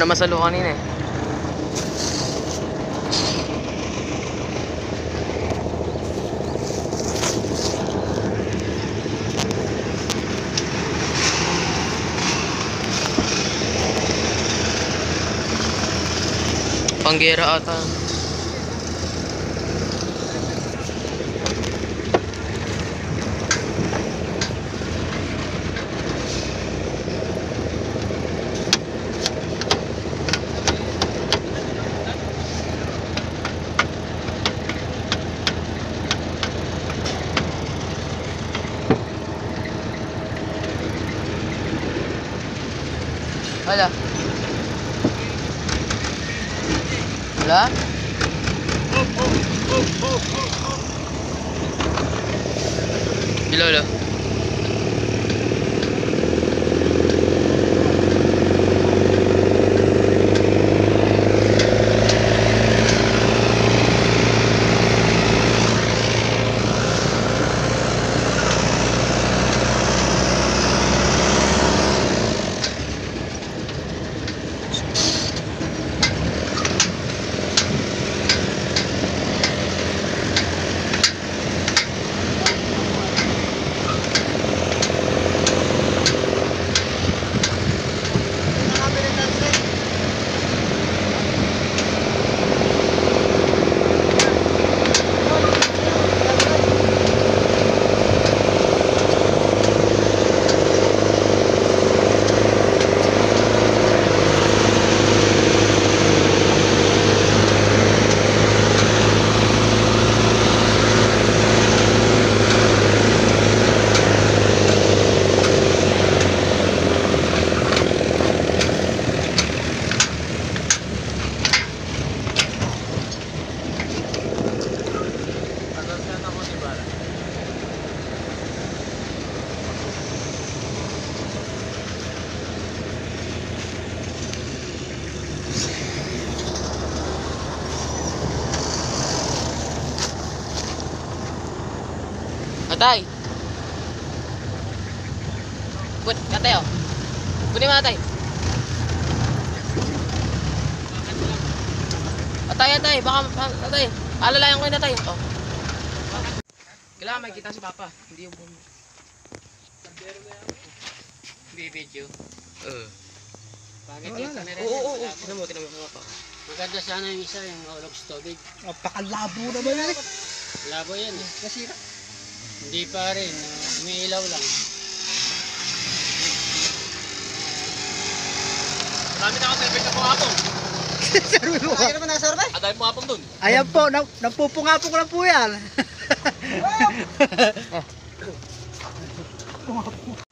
Na masalo kanina eh. Panggera ata. Wala. Wala. Bila dah? Atay. Put, atay oh. Kunin mo atay. Atay, atay. Baka, atay. Alalayan ko yun atay. Oh. Kailangan makikita si Papa. Hindi yung bumo. Bibidyo. Uh. Bakit yung camera Oo, oo, oo. Tinan mo, tinan mo. Papa. Maganda sana yung isa, yung hulog sa tubig. Napakalabo naman yan. Labo yan eh. Nasira. Hindi pa rin, uh, umiilaw lang. Marami na ako celebrate na pungapong. Sabi mo ka. naman nasorbay? Aday pungapong dun. Ayan po, na, napupungapong lang po yan.